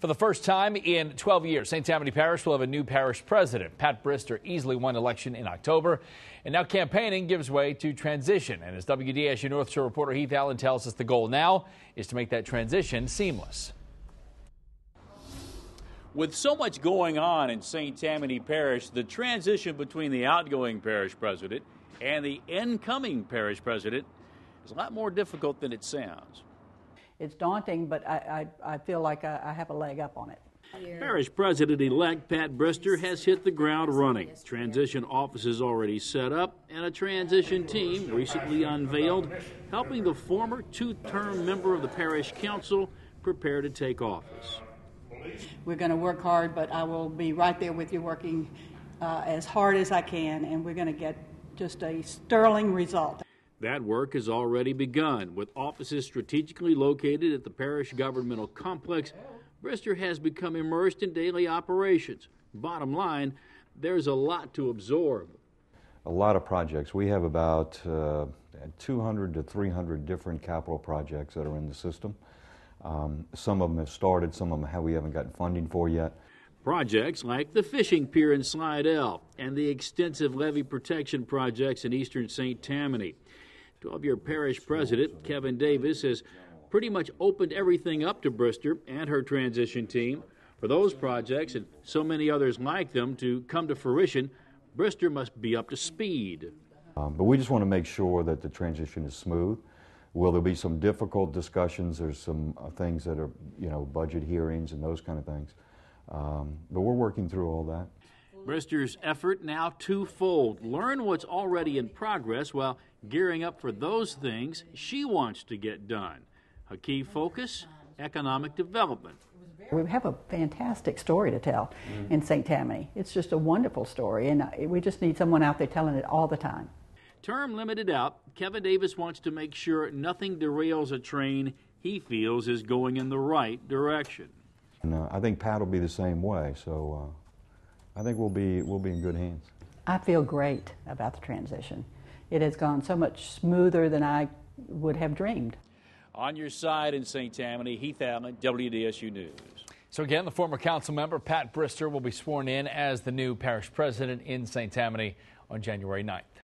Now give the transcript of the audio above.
For the first time in 12 years, St. Tammany Parish will have a new parish president. Pat Brister easily won election in October, and now campaigning gives way to transition. And as WDSU North Shore reporter Heath Allen tells us, the goal now is to make that transition seamless. With so much going on in St. Tammany Parish, the transition between the outgoing parish president and the incoming parish president is a lot more difficult than it sounds. It's daunting, but I, I, I feel like I, I have a leg up on it. Parish President elect Pat Brister has hit the ground running. Transition offices already set up, and a transition team recently unveiled, helping the former two term member of the parish council prepare to take office. We're going to work hard, but I will be right there with you working uh, as hard as I can, and we're going to get just a sterling result. That work has already begun, with offices strategically located at the parish governmental complex. Brister has become immersed in daily operations. Bottom line, there's a lot to absorb. A lot of projects. We have about uh, 200 to 300 different capital projects that are in the system. Um, some of them have started, some of them have, we haven't gotten funding for yet. Projects like the fishing pier in Slidell and the extensive levee protection projects in eastern St. Tammany. 12 year parish president Kevin Davis has pretty much opened everything up to Brister and her transition team. For those projects and so many others like them to come to fruition, Brister must be up to speed. Um, but we just want to make sure that the transition is smooth. Will there be some difficult discussions? There's some uh, things that are, you know, budget hearings and those kind of things. Um, but we're working through all that. Brister's effort now twofold learn what's already in progress while gearing up for those things she wants to get done. A key focus economic development. We have a fantastic story to tell mm-hmm. in St. Tammany. It's just a wonderful story, and we just need someone out there telling it all the time. Term limited out, Kevin Davis wants to make sure nothing derails a train he feels is going in the right direction. And uh, I think Pat will be the same way, so uh, I think we'll be, we'll be in good hands. I feel great about the transition. It has gone so much smoother than I would have dreamed. On your side in St. Tammany, Heath Allen, WDSU News. So again, the former council member Pat Brister will be sworn in as the new parish president in St. Tammany on January 9th.